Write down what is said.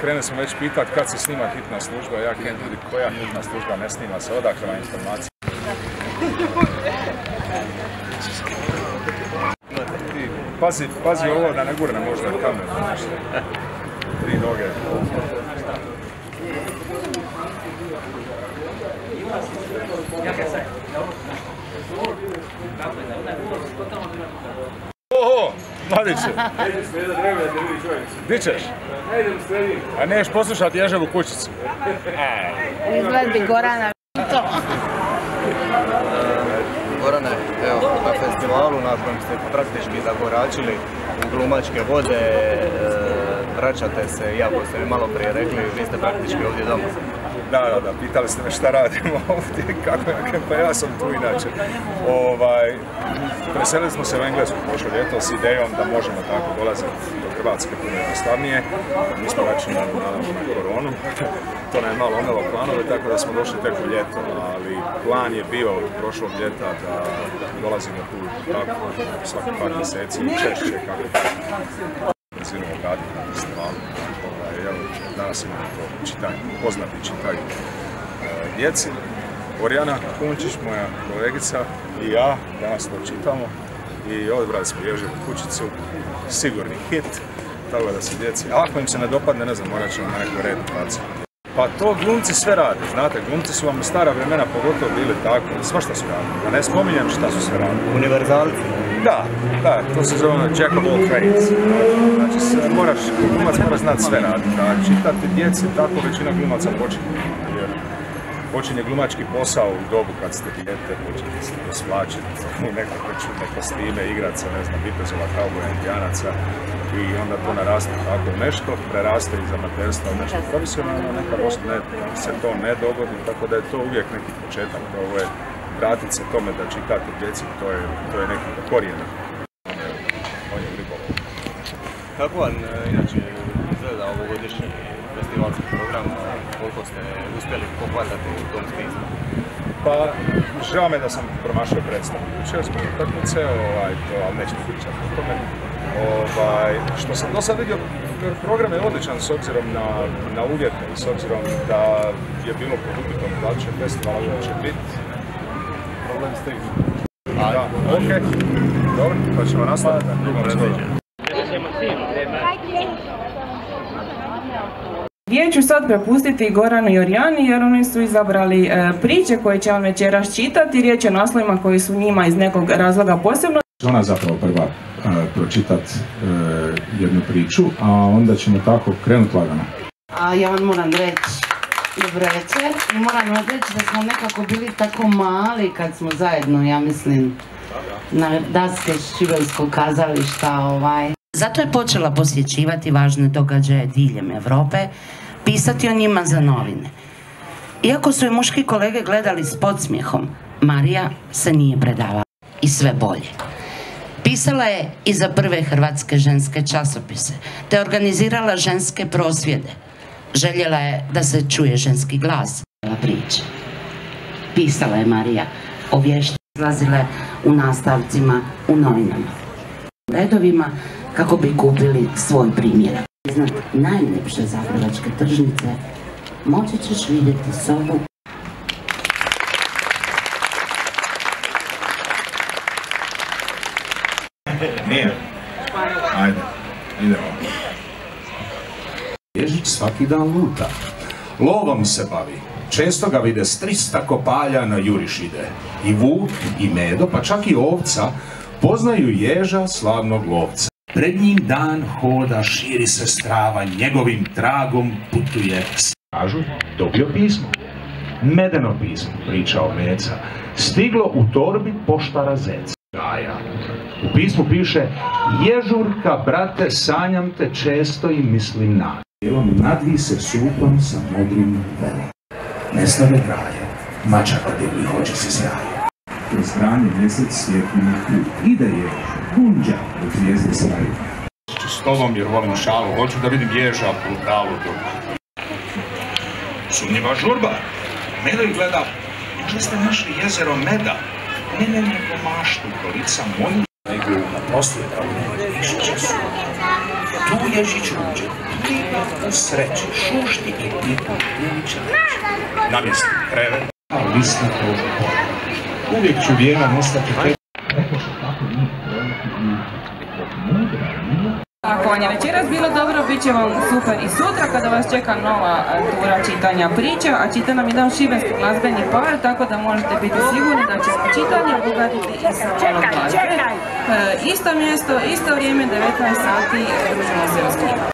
krenuli smo već pitat kad se snima hitna služba, ja krenem ljudi koja hitna služba ne snima se, odakle vam informacija. Pazi, pazi ovo da ne gurne možda kameru. Tri noge. Oho, mladiće. Di ćeš? A neš poslušati ježevu kućicu. Izgledi Gorana to. Gorane, evo, na festivalu na kojem ste praktički zakoračili u glumačke vode, e, vraćate se, iako ste mi malo prije rekli, vi ste praktički ovdje doma. Da, da, da, pitali ste me šta radimo ovdje, kako je, pa ja sam tu inače. Ovaj, preselili smo se u Englesku prošlo ljeto s idejom da možemo tako dolaziti do Hrvatske puno jednostavnije. Mi smo računali naravno na koronu, to nam je malo omelo planove, tako da smo došli tek u ljeto, ali plan je bio od prošlog ljeta da dolazimo tu tako svaki par mjeseci češće kako brzinu obraditi na. Ovaj, danas imamo to čitanje, poznati čitaju e, djeci. Orijana Kunčić, moja kolegica i ja danas to čitamo i odebrali smo Ježevu kućicu, sigurni hit, tako da se djeci, ako im se ne dopadne, ne znam, morat ćemo na neko red baciti. Pa to glumci sve rade, znate, glumci su vam stara vremena pogotovo bili tako, svašta su radili, da ne spominjem šta su sve radili. Univerzalci. Da, da, to se zove ono jack of all trades. Znači, moraš, glumac mora znati sve raditi, da čitati djeci, tako većina glumaca počinje. Jer počinje glumački posao u dobu kad ste dijete, počinje se posvlačiti u nekakve čudne kostime, igrat se, ne znam, vitezova, kauboja, indijanaca i onda to naraste tako nešto, preraste iz amaterstva u nešto profesionalno, nekad ne, se to ne dogodi, tako da je to uvijek neki početak, ovo je vratiti se tome da čitate djeci, to je, to je neki korijen. On je. Kako vam e, inače izgleda ovogodišnji festivalski program, a koliko ste uspjeli pohvatati u tom smislu? Pa, žao me da sam promašio predstavu. Učeo smo utakmice, ovaj, to, ali nećemo pričati o tome. Ovaj, što sam do sad vidio, program je odličan s obzirom na, na uvjete i s obzirom da je bilo pod upitom da će festival uopće biti. Problem s tim. Da, ok, dobro, pa ćemo nastaviti. Gdje ću sad prepustiti Goranu i Orijani jer oni su izabrali e, priče koje će vam večeras čitati. Riječ je o naslovima koji su njima iz nekog razloga posebno. Ona zapravo prva e, pročitat e, jednu priču, a onda ćemo tako krenuti lagano. A ja vam moram reći, dobro večer, i moram reći da smo nekako bili tako mali kad smo zajedno, ja mislim, na daske Šibenskog kazališta, ovaj. Zato je počela posjećivati važne događaje diljem Europe, pisati o njima za novine. Iako su je muški kolege gledali s podsmjehom, Marija se nije predavala i sve bolje. Pisala je i za prve hrvatske ženske časopise, te organizirala ženske prosvjede. Željela je da se čuje ženski glas priče. Pisala je Marija o izlazile u nastavcima u novinama. Redovima kako bi kupili svoj primjerak. Iznad najljepše zagrebačke tržnice moći ćeš vidjeti sobu Nije. Ajde, idemo. Ježić svaki dan luta. Lovom se bavi. Često ga vide s 300 kopalja na juriš ide. I vuk, i medo, pa čak i ovca poznaju ježa slavnog lovca. Pred njim dan hoda, širi se strava, njegovim tragom putuje. Kažu, dobio pismo. Medeno pismo, pričao Meca. Stiglo u torbi poštara zeca. Gaja. U pismu piše Ježurka, brate, sanjam te često i mislim na. Jelom nadvi se supom sa modrim velom. Nestave graje, mačaka divni hoće se zjaje. Kroz granje mjesec svijetli na put. Ide je, gunđa, dok zvijezde svaju. S tobom jer volim šalu, hoću da vidim ježa u dalu Sumnjiva žurba. Medo ih gleda, možda ste našli jezero Meda. Ne, ne, ne, po maštu, kolica moju. Nego na prosvjedu, više će su. Tu Ježić uđe, u sreći šušti i pitu djevića namjesto krevet, a lista kožu Uvijek ću vjeran ostati te... Ako vam je večeras bilo dobro, bit će vam super i sutra kada vas čeka nova e, tura čitanja priča, a čita nam jedan šibenski glazbeni par, tako da možete biti sigurni da će čitanje obogatiti i sa Isto mjesto, isto vrijeme, 19 sati, družimo se uz.